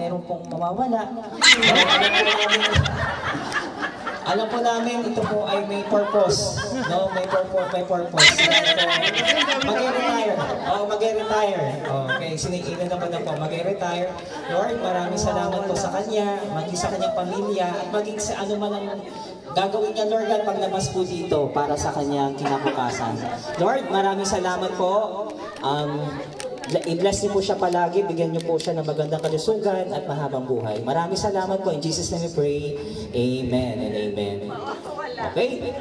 meron pong mawawala. Alam po namin ito po ay may purpose. No, may purpose, may purpose. Mag-retire. Oh, mag-retire. Okay, sinikilan naman na po, mag-retire. Lord, maraming salamat po sa kanya, maging sa kanyang pamilya, at maging sa ano man ang gagawin niya, Lord, at paglabas po dito para sa kanyang kinabukasan. Lord, maraming salamat po. Um, I-bless niyo po siya palagi, bigyan niyo po siya ng magandang kalusugan at mahabang buhay. Maraming salamat po. In Jesus' name we pray. Amen and amen. Okay?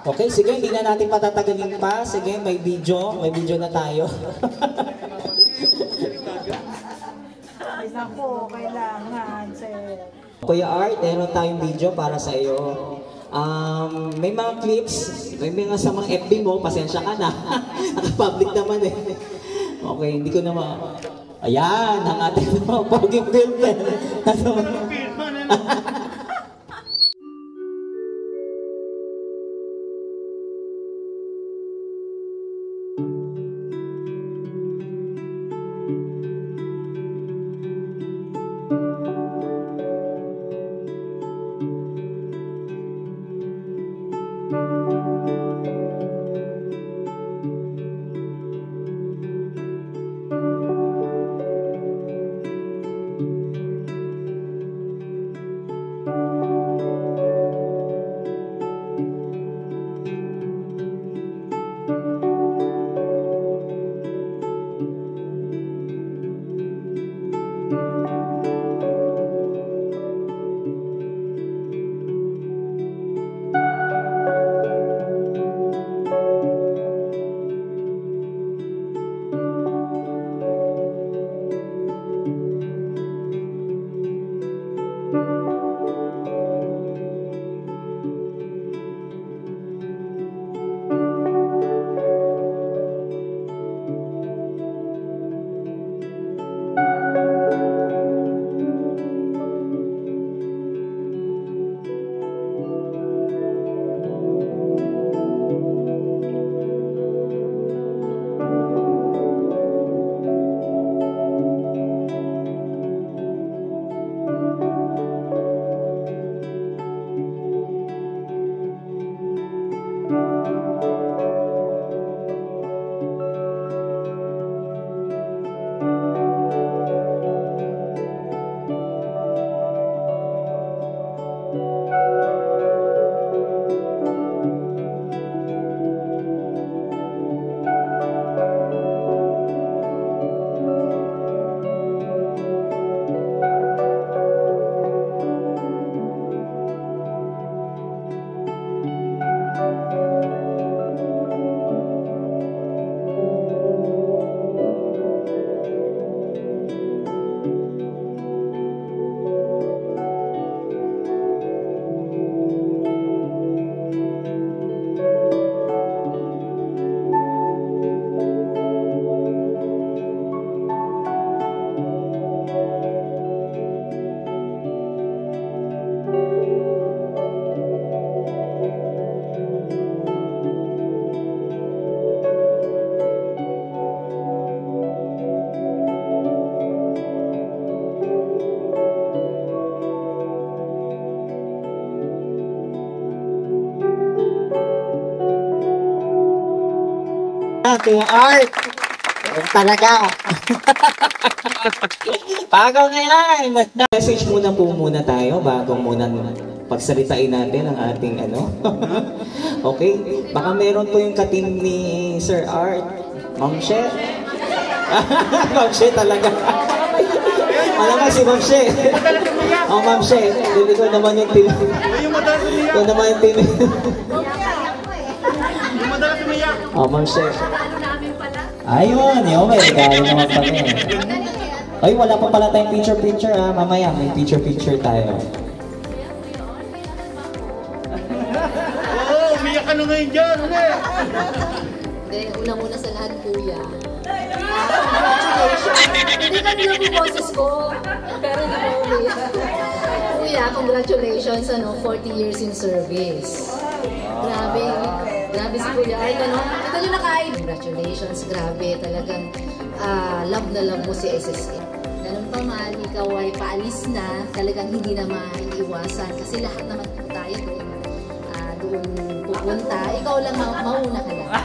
Okay, sige, hindi na natin patatagalin pa. Sige, may video. May video na tayo. Ay, naku, kailangan, sir. Kuya Art, meron tayong video para sa iyo. Um, may mga clips, may mga sa mga FB mo, pasensya ka na. Naka-public naman eh. Okay, hindi ko na ma... Ayan, ang ating mga poging filter. Ano? Kuya Art. Yan talaga. Bago ngayon. Message muna po muna tayo bago muna pagsalitain natin ang ating ano. okay? Baka meron po yung kating ni Sir Art. Ma'am She. Ma'am She talaga. Malamang si Ma'am She. oh, Ma'am She. Dili ko naman yung team. Ito naman yung team. oh, Ma'am She. Ayun, yun, may regalo naman kami. Ay, wala pa pala tayong picture-picture ha. Mamaya, may picture-picture tayo. Oo, umiyak ka na ngayon dyan, ulit. Hindi, una-una sa lahat, kuya. Congratulations! Hindi ka nila po boses ko, pero hindi ko umiyak. Kuya, congratulations, ano, 40 years in service. Grabe, grabe si Kuya Art, ano? Ito yung nakain. Congratulations, grabe, talagang ah, love na love mo si SSN. Ganun pa man ikaw ay paalis na, talagang hindi na maiiwasan. Kasi lahat naman po tayo doon, ah, doon pupunta. Ikaw lang, ma- mauna ka lang.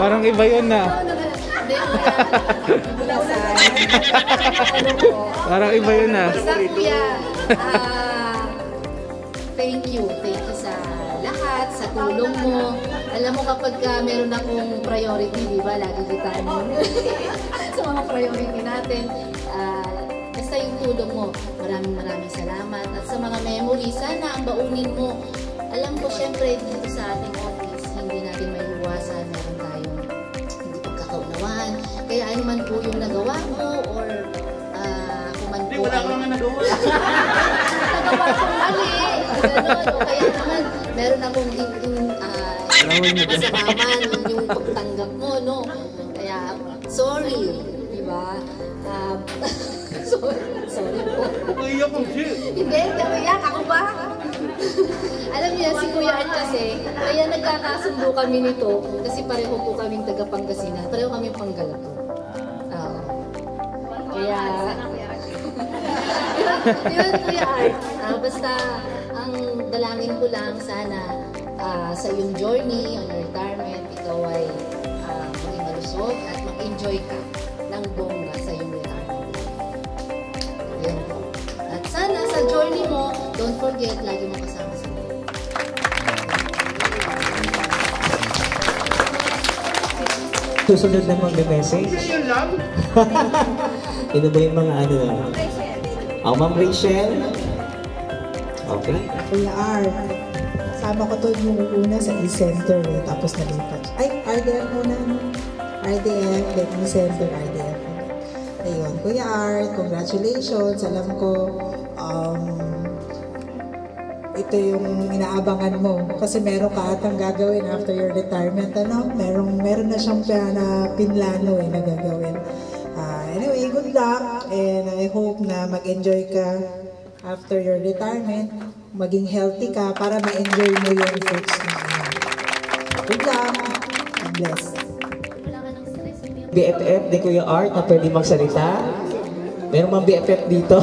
Parang iba yun na. Ano po? Parang iba yun na. Basta kuya, ah, tulong mo. Alam mo kapag ka meron akong priority, di ba, lagi kita ano, sa mga priority natin. Ah, basta yung tulong mo, maraming maraming salamat. At sa mga memories, sana ang baunin mo. Alam ko, syempre, dito sa ating office, hindi natin may iwasan. Meron tayong hindi pagkakaunawaan. Kaya ano man po yung nagawa mo or ah, kung man po Wala ay- ka naman nagawa. nagawa kong mali. Kaya naman, meron akong in, in, uh, masama man yung pagtanggap mo, no? Kaya, sorry. Di ba? Um, sorry. Sorry po. Umiyak ang shit. Hindi, kaya ako ba? Alam niyo, si Kuya Art kasi, kaya nagkakasundo kami nito, kasi pareho po kaming taga Pangasinan, pareho kami Panggalapo. Oo. Kaya, yun, Kuya Art. Ah, basta, dalangin ko lang sana ah, sa iyong journey on your retirement, ikaw ay ah, maging malusog at mag-enjoy ka ng bongga sa iyong retirement. Yun po. At sana sa journey mo, don't forget, lagi mo kasama si Lord. Susunod na mag-message. Yun lang. Ito ba yung mga ano na? Oh, Ma'am Rachel. Okay. Kuya Art. Sama ko to yung una sa e-center eh, tapos nalipat. Ay, RDF muna. RDF, then e-center, RDF. Ayun, Kuya Art, congratulations. Alam ko, um, ito yung inaabangan mo. Kasi meron ka atang gagawin after your retirement. Ano? Meron, meron na siyang na pinlano eh, na gagawin. Ah, anyway, good luck. And I hope na mag-enjoy ka after your retirement. Maging healthy ka para ma-enjoy mo yung fruits na. Good luck. God bless. BFF ni Kuya Art na pwede magsalita. Meron mang BFF dito.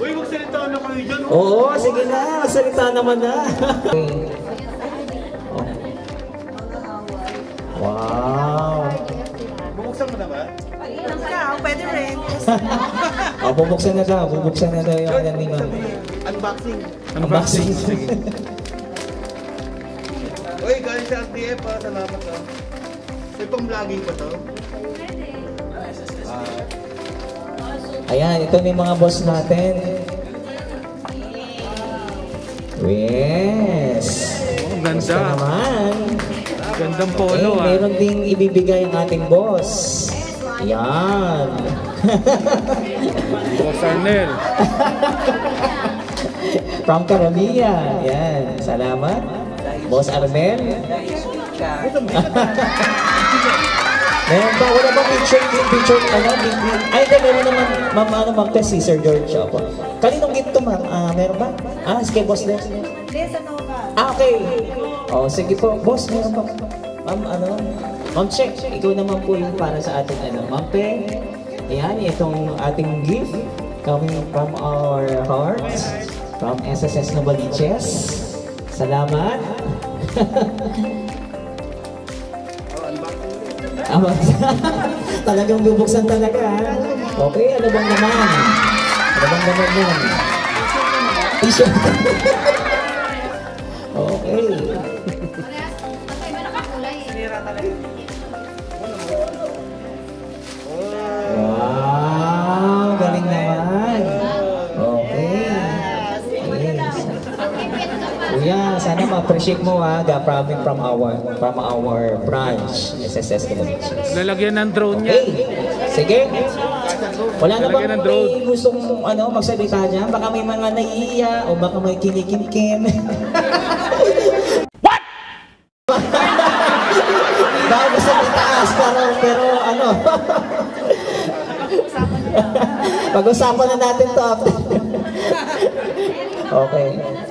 Uy, magsalita na kayo dyan. Oo, oh. sige na. Magsalita naman na. wow. Bubuksan mo na ba? Oh, bubuksan na daw. Bubuksan na daw yung ano ni Ma'am. Unboxing. Unboxing. Uy, galing sa RTF ha. Salamat ha. May pang-vlogging pa to. Ayan, ito na yung mga boss natin. Yes. Oh, ganda. naman. Gandang Eh, polo ah. meron ding ibibigay ang ating boss. Yan. Boss Arnel. From Karamiya. Yan. Salamat. Boss Armel. Meron ba? Wala ba picture? Picture, ano? Ay, hindi. Meron naman, ma'am, ano, ma'am, test si Sir George. Opo. Kaninong gift to, ma'am? Ah, meron ba? Ah, sige, boss Les. Ah, okay. Oh, sige po. Boss, meron pa. Ma'am, ano? Ma'am, check. Ikaw naman po yung para sa ating, ano, ma'am, pe. Ayan, itong ating gift coming from our hearts, from SSS Novaliches. Salamat. Ah, Talagang bubuksan talaga. ha? Okay, ano bang naman? Ano bang naman yan? T-shirt. okay. Wow, Kuya, sana ma-appreciate mo ha, the from from our from our branch, SSS Communications. Lalagyan ng drone niya. Okay. Sige. Wala na bang ng drone. may gustong ano, magsalita dyan? Baka may mga naiiya o baka may kinikim-kim. What? baka gusto may taas, pero, pero ano. Pag-usapan na natin to after. okay.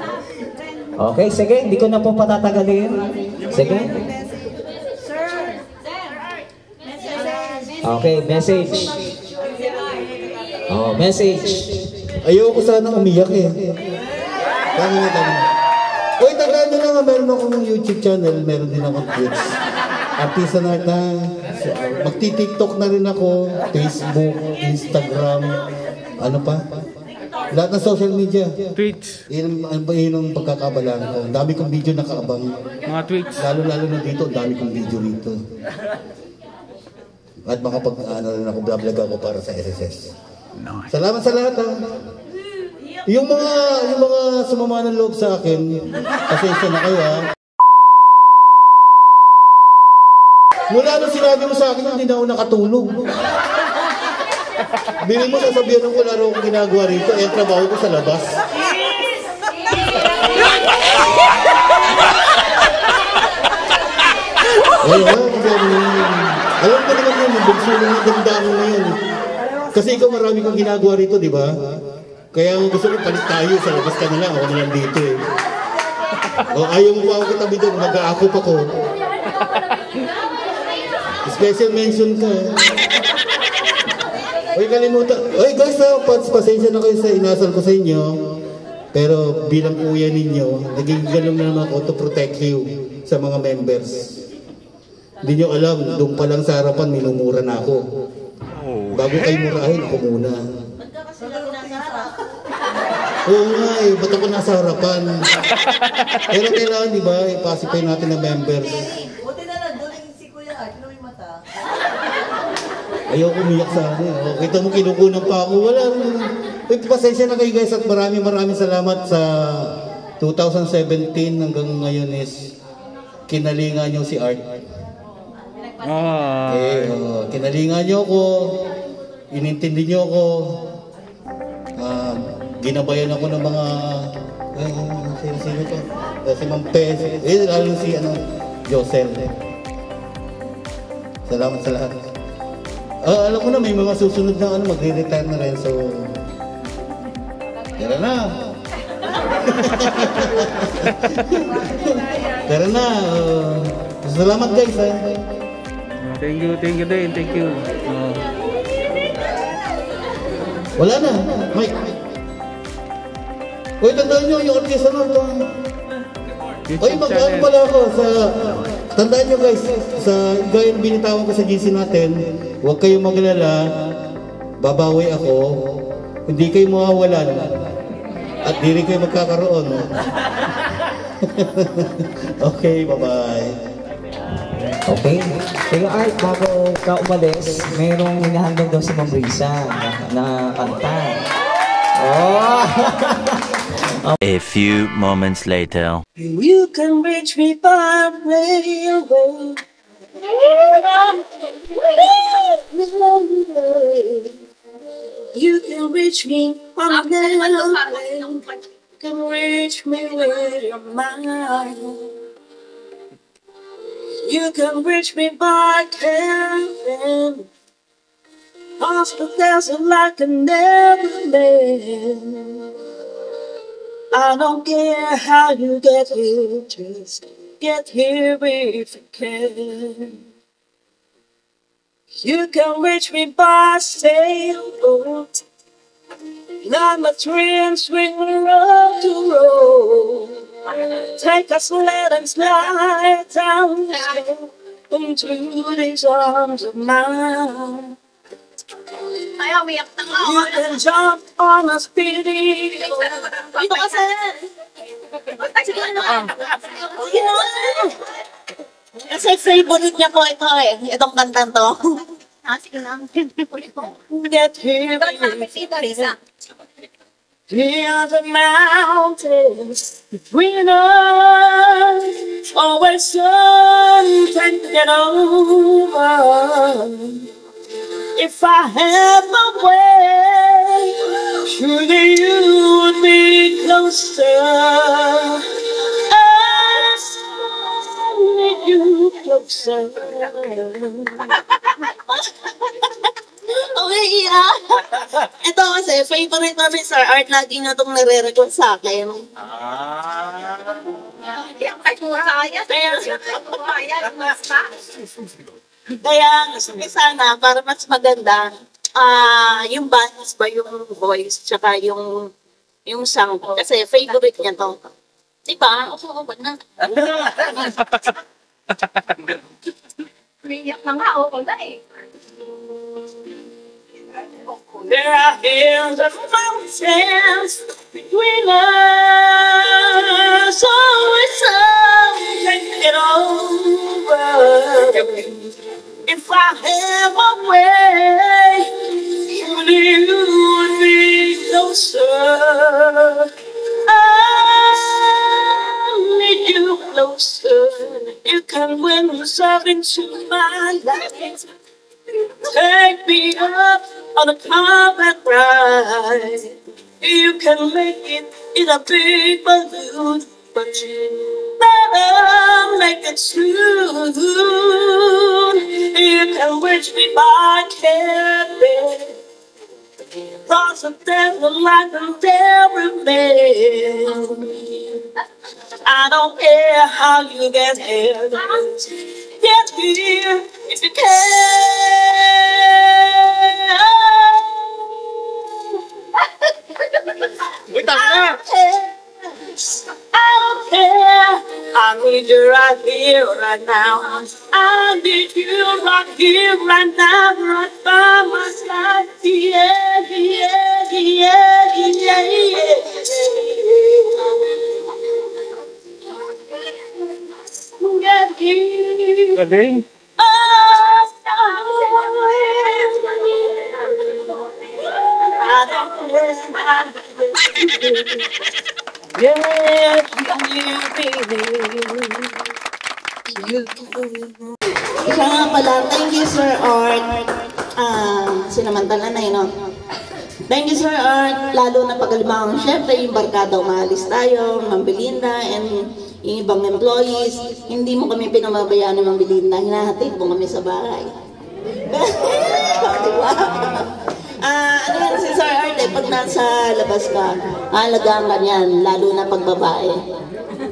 Okay, sige. Hindi ko na po patatagalin. Sige. Okay, message. Oh, message. Ayoko sana umiyak eh. Kami na kami. Uy, tagado na nga. Meron akong YouTube channel. Meron din akong Twitch. Artista na na. Magti-TikTok na rin ako. Facebook, Instagram. Ano pa? Lahat ng social media. Twitch. Yun, ang- yun ang pagkakabalaan ko. Ang dami kong video nakaabang. Mga Twitch. Lalo-lalo na dito, ang dami kong video rito. At makapag, ano rin ako, vlog ako para sa SSS. Salamat sa lahat ha. Yung mga, yung mga sumama ng loob sa akin, pasensya na kayo ha. Mula nung sinabi mo sa akin, hindi na ako nakatulog. Bili mo sasabihan ko wala raw ginagawa rito, eh, trabaho ko sa labas. Ay, ko Alam ko naman yun, yung bugso ng damdamin na yun. Kasi ikaw marami kang ginagawa rito, di ba? Kaya ang gusto ko palit tayo, sa labas ka na lang, ako na lang dito eh. O ayaw mo pa ako katabi doon, mag-aakop ako. Special mention ka eh. Uy, kalimutan. Uy, guys, pas, pasensya na kayo sa inasal ko sa inyo. Pero bilang kuya ninyo, naging ganun na naman ako to protect you sa mga members. Hindi nyo alam, doon pa lang sa harapan, minumura na ako. Bago kayo murahin, ako muna. Oo nga eh, ba't ako nasa harapan? Pero kailangan, di ba, ipasipay natin ng members. Buti na lang, duling si Kuya Art, may mata. Ayaw umiyak sa akin. Oh, kita mo kinukunan pa ako. Wala. Uy, pasensya na kayo guys at maraming maraming salamat sa 2017 hanggang ngayon is kinalingan nyo si Art. Ah. Eh, oh, kinalingan nyo ako. Inintindi nyo ako. Ah, ginabayan ako ng mga eh, sino sino to? Eh, si Ma'am Pez. Eh, lalo si ano, Josel. Salamat sa lahat. Ah, alam ko na may mga susunod na ano, magre-retire na rin. So, tara na. tara na. Uh, salamat guys. Ha. Thank you, thank you din, thank you. Oh. Wala na. Mike. Uy, tandaan nyo yung artista na ito. Uy, YouTube mag channel. pala ako sa... Tandaan nyo guys, sa gaya ng binitawan ko sa GC natin, huwag kayong maglala, babawi ako, hindi kayo mawawalan, at di rin kayo magkakaroon. okay, bye-bye. Okay. Kaya Art, bago ka umalis, mayroong hinahandog daw si Ma'am Risa na, na kanta. Oh! A few moments later. You can reach me by railway. You can reach me on railway. You can reach me with your mind. You can reach me by. Hospitals are like a never. I don't care how you get here, just get here if you can. You can reach me by sailboat. Not my train swing road to road. Take a sled and slide down into these arms of mine. Ay, umiyak na nga. You can jump on a speedy boat. Dito kasi. Sige na. Sige na. Kasi favorite niya ko ito eh. Itong kantang to. Ah, sige na. Ulit ko. Get here, Ikaw na, Risa, Risa. Hear the mountains between us. Always something to get over. If I had my way, surely you would be closer. I need you closer. Okay, yeah. Ito kasi, favorite namin Sir Art, lagi na itong nare-record sa akin. Ay, kaya. Kaya, Kaya, basta. Kaya gusto ko sana, para mas maganda, ah yung balance ba yung voice, tsaka yung yung sound. Kasi favorite niya to. Di ba? Oo, oo, wag na. Umiyak na nga, oo na eh. There are hills and mountains between us. Always something it over. If I have a way, you would be closer. I need you closer. You can win yourself into my life. Take me up on a carpet ride. You can make it in a big balloon, but you better make it soon. You can wish me by carpet. Cross the desert like a dairy man. I don't care how you get here. Get here if you can. Wait I don't care. I need you right here, right now. I need you right here, right now, right by my side. Yeah, yeah, yeah, yeah, yeah. Get here. Galing. Siya nga pala, thank you Sir Art. Ah, sinamantala na yun, no? Thank you Sir Art, lalo na pagalimang, syempre yung barkada umalis tayo, Ma'am Belinda, and yung ibang employees, hindi mo kami pinamabayaan ng Ma'am Belinda, hinahatid mo kami sa bahay. diba? Ah, ano yan si Sir Art eh, pag nasa labas ka, alagaan ka niyan, lalo na pag babae.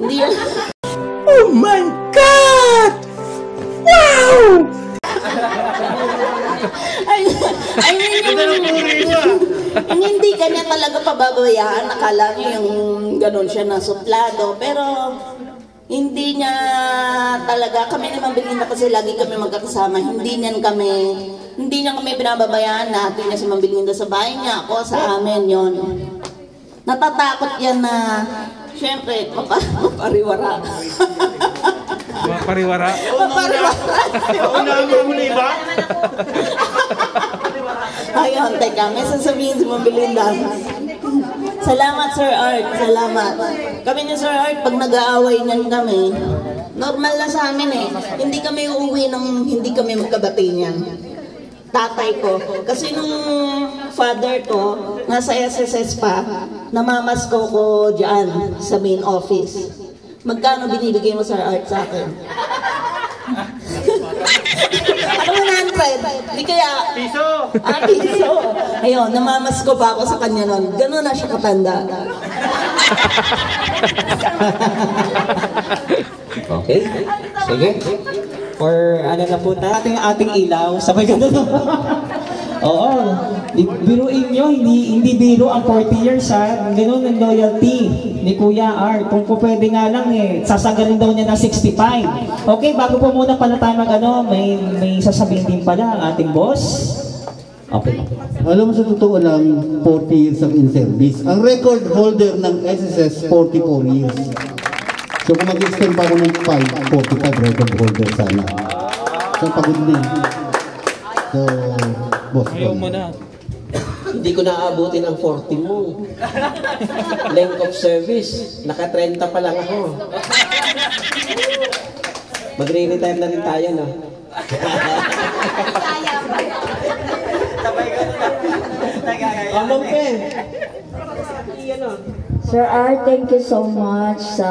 Hindi yun. Oh my God! Wow! ay, I mean, yung, hindi ka niya talaga pababayaan, akala niyo yung ganun siya na suplado, pero hindi niya talaga, kami ni Ma'am Belinda kasi lagi kami magkakasama, hindi niyan kami, hindi niya kami binababayaan natin niya si Ma'am Belinda sa bahay niya, ako sa amin yon Natatakot yan na, syempre, mapa, mapariwara. Mga pariwara. mapariwara. Unahan mo na iba? Ayun, teka, may sasabihin si Ma'am Belinda. Salamat, Sir Art. Salamat. Kami ni Sir Art, pag nag-aaway niyan kami, normal na sa amin eh. Hindi kami uuwi ng hindi kami magkabati niyan. Tatay ko. Kasi nung father ko, nasa SSS pa, namamasko ko dyan sa main office. Magkano binibigay mo, Sir Art, sa akin? Ano 100? Di kaya... Piso! Ah, piso. Ayun, namamasko pa ako sa kanya nun. Ganun na siya katanda. Okay? Sige. For ano na po tayo, ating ating ilaw, sabay ganun. Oo. Biruin nyo, hindi, hindi biro ang 40 years ha. Ganun ang loyalty ni Kuya R. Kung po pwede nga lang eh, sasagalin daw niya ng 65. Okay, bago po muna pala tayo mag ano, may, may sasabihin din pala ang ating boss. Okay. Alam mo sa totoo lang, 40 years ang in-service. Ang record holder ng SSS, 44 years. So kung mag-extend pa ako ng 5, 45 record holder sana. So pagod din. So, boss ko. Ayaw mo na. Hindi ko naaabutin ang 40 mo. Length of service. Naka-30 pa lang ako. Magre-retire na rin tayo, no? Amang pen. Sir R, thank you so much sa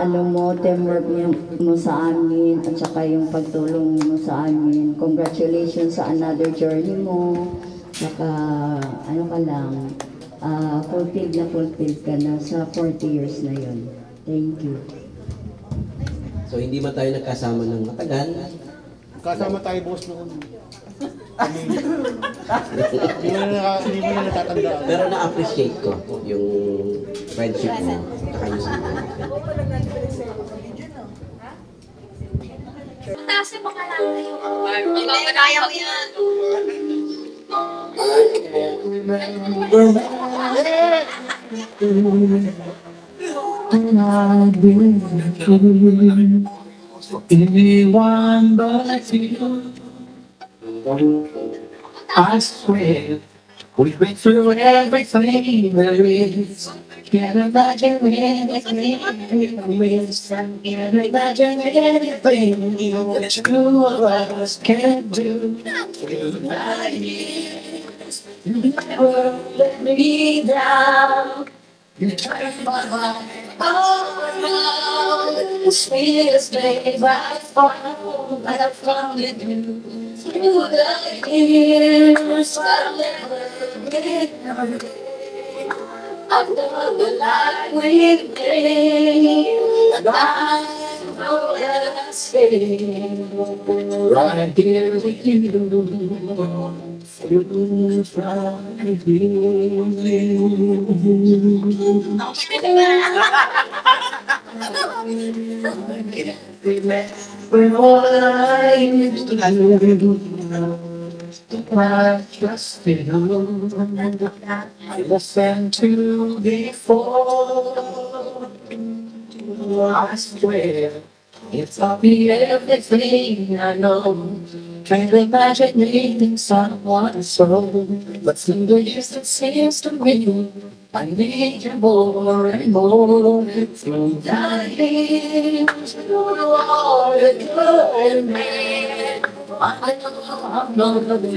ano mo, teamwork mo sa amin at saka yung pagtulong mo sa amin. Congratulations sa another journey mo. Saka ano ka lang, ah fulfilled na fulfilled ka na sa 40 years na yon. Thank you. So, hindi man tayo nagkasama ng matagal. Kasama tayo boss noon. Kami. Hindi mo na, hindi mo na natatandaan. Pero na-appreciate ko yung friendship mo. Yung sama. Taas yung mga lang yung Hindi, kaya ko yan. Anyone but you. I swear, we've been through everything there is. Can't imagine anything miss. Can't imagine anything the two of us can do. You never let me down. You turn my life around. Sweetest babe I found, I found in you. Through the years, I'll never get I've done the life with me, I know that I stay right here with you. You Remember all I used to do. I trusted you. I listened to before. I swear, it's all be everything I know. To imagine needing someone so, but the years it seems to me I need you more and more. Through years, through all the good man, I know I'm not gonna.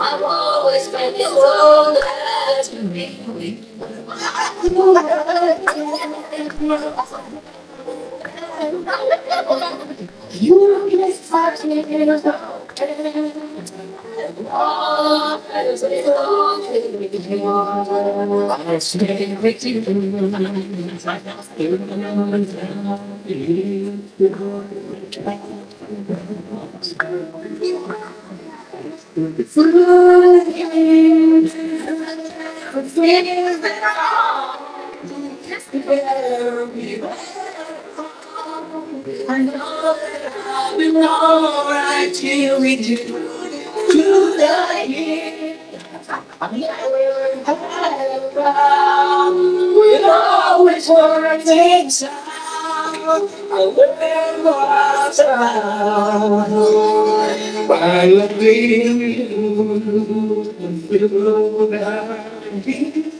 I've always been so glad to be. You just touch me in the I'll stay with you. I know that I've been alright till we do to the year. We'll always work things. I remember our. I love you. I feel that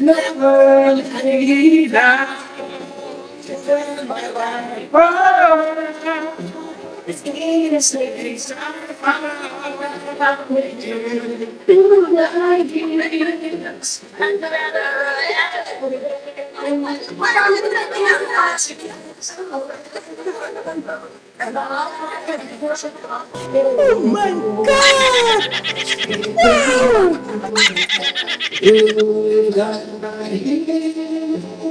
Never lay down. My life, it's innocent. I found with you through the years, and Oh my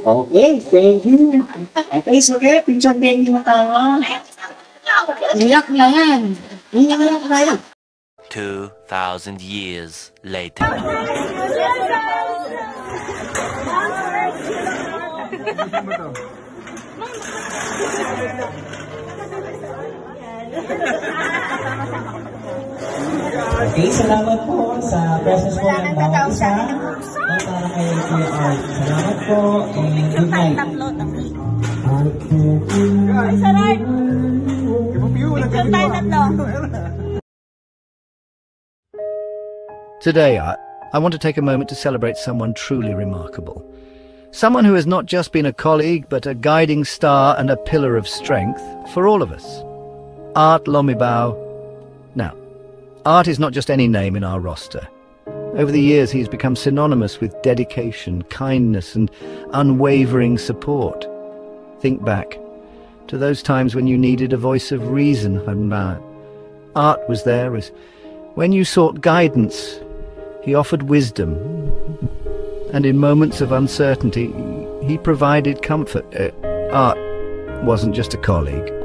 Okay, thank you. Okay, sige, pinsan din yung tawa. Iyak na yan. Iyak na yan. 2,000 years later. Okay, salamat po sa presence po ng bawat isa. At para kay Kuya Art. Salamat po and good night. Today, I, I want to take a moment to celebrate someone truly remarkable. Someone who has not just been a colleague, but a guiding star and a pillar of strength for all of us. Art Lomibao. Now, Art is not just any name in our roster. Over the years, he's become synonymous with dedication, kindness, and unwavering support. Think back to those times when you needed a voice of reason, Hanma. Art was there as when you sought guidance, he offered wisdom. And in moments of uncertainty, he provided comfort. Uh, Art wasn't just a colleague.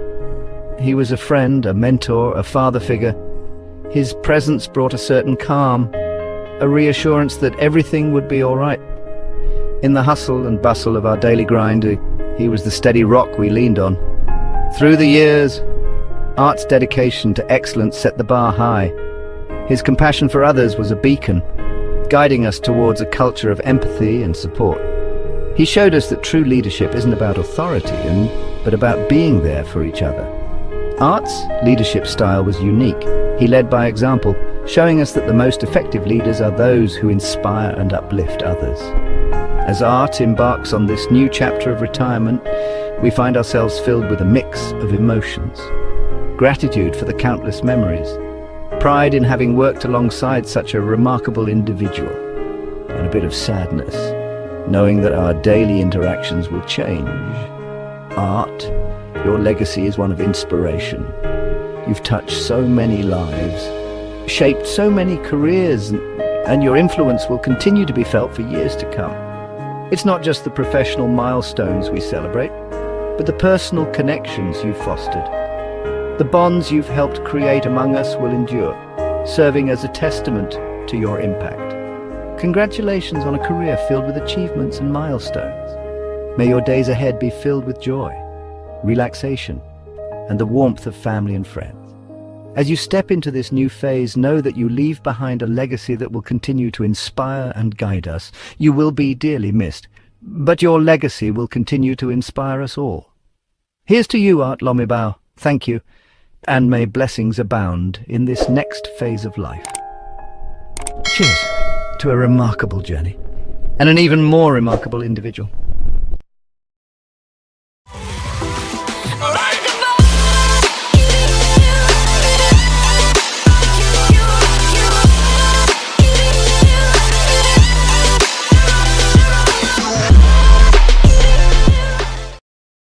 He was a friend, a mentor, a father figure. His presence brought a certain calm, a reassurance that everything would be all right. In the hustle and bustle of our daily grind, he was the steady rock we leaned on. Through the years, Art's dedication to excellence set the bar high. His compassion for others was a beacon, guiding us towards a culture of empathy and support. He showed us that true leadership isn't about authority, and, but about being there for each other. Art's leadership style was unique. He led by example, showing us that the most effective leaders are those who inspire and uplift others. As Art embarks on this new chapter of retirement, we find ourselves filled with a mix of emotions. Gratitude for the countless memories, pride in having worked alongside such a remarkable individual, and a bit of sadness, knowing that our daily interactions will change. Art, your legacy is one of inspiration. You've touched so many lives, shaped so many careers, and your influence will continue to be felt for years to come. It's not just the professional milestones we celebrate, but the personal connections you've fostered. The bonds you've helped create among us will endure, serving as a testament to your impact. Congratulations on a career filled with achievements and milestones. May your days ahead be filled with joy, relaxation, and the warmth of family and friends. As you step into this new phase, know that you leave behind a legacy that will continue to inspire and guide us. You will be dearly missed, but your legacy will continue to inspire us all. Here's to you, Art Lomibao. Thank you, and may blessings abound in this next phase of life. Cheers to a remarkable journey, and an even more remarkable individual.